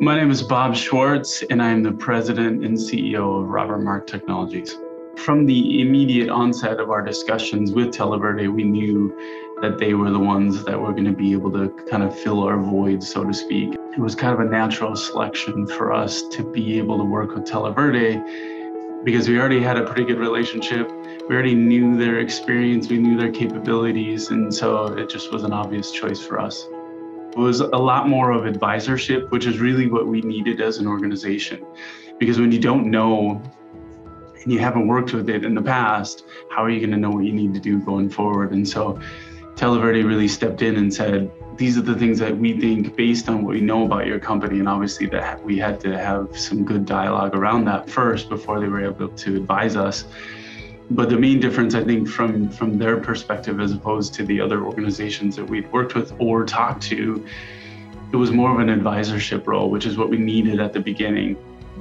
My name is Bob Schwartz, and I am the president and CEO of Robert Mark Technologies. From the immediate onset of our discussions with Televerde, we knew that they were the ones that were going to be able to kind of fill our void, so to speak. It was kind of a natural selection for us to be able to work with Televerde because we already had a pretty good relationship. We already knew their experience, we knew their capabilities, and so it just was an obvious choice for us. Was a lot more of advisorship, which is really what we needed as an organization. Because when you don't know and you haven't worked with it in the past, how are you going to know what you need to do going forward? And so Televerde really stepped in and said, these are the things that we think based on what we know about your company. And obviously that we had to have some good dialogue around that first before they were able to advise us. But the main difference, I think, from, from their perspective as opposed to the other organizations that we'd worked with or talked to, it was more of an advisorship role, which is what we needed at the beginning.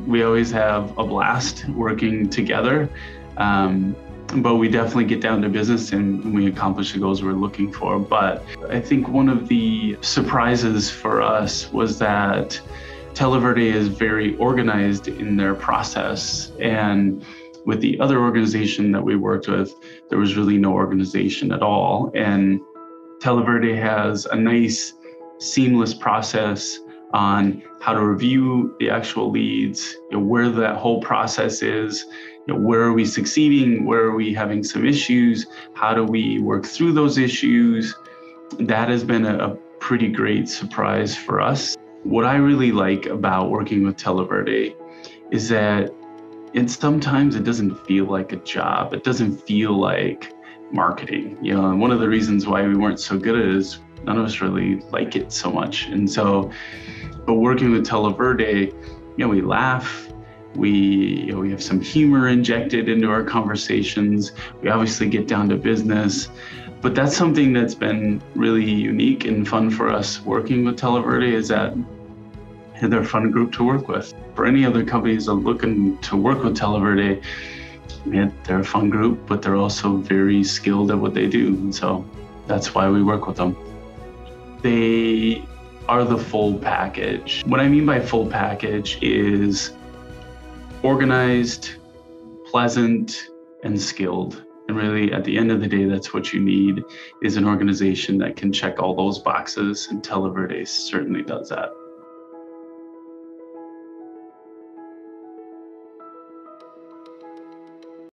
We always have a blast working together. Um, but we definitely get down to business and we accomplish the goals we're looking for. But I think one of the surprises for us was that Televerde is very organized in their process. And with the other organization that we worked with, there was really no organization at all. And Televerde has a nice, seamless process on how to review the actual leads, you know, where that whole process is, you know, where are we succeeding, where are we having some issues, how do we work through those issues. That has been a, a pretty great surprise for us. What I really like about working with Televerde is that and sometimes it doesn't feel like a job. It doesn't feel like marketing. You know, and one of the reasons why we weren't so good at it is none of us really like it so much. And so, but working with Televerde, you know, we laugh, we you know, we have some humor injected into our conversations. We obviously get down to business, but that's something that's been really unique and fun for us working with Televerde is that they're a fun group to work with. For any other companies that are looking to work with Televerde, yeah, they're a fun group, but they're also very skilled at what they do. And so that's why we work with them. They are the full package. What I mean by full package is organized, pleasant, and skilled. And really, at the end of the day, that's what you need is an organization that can check all those boxes, and Televerde certainly does that.